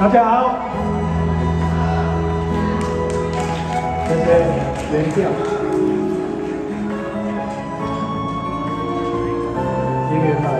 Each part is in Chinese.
大家好，谢谢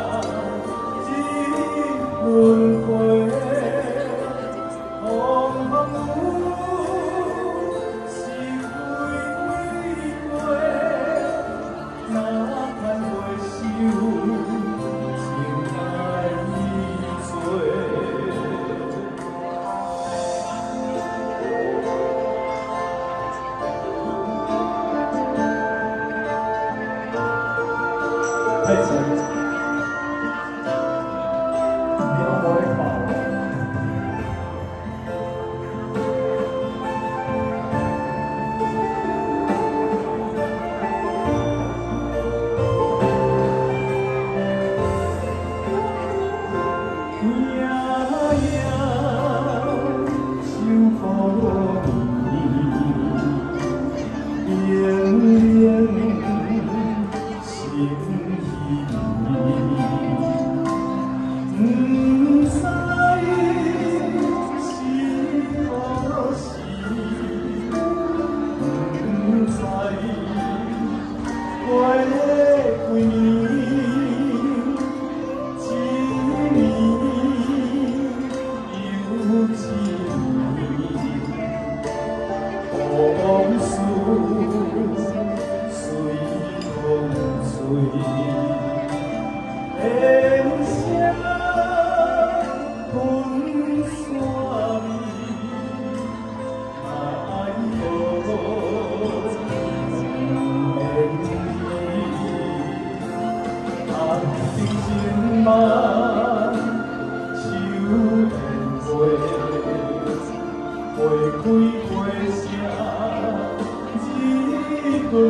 Yeah. luz.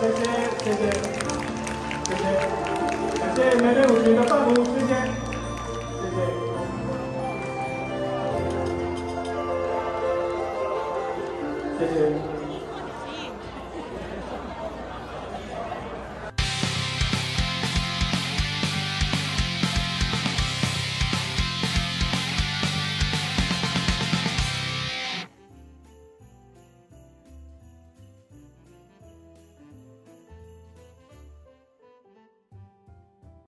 谢谢谢谢谢谢。感谢每位母亲的照顾谢谢。谢谢。谢谢。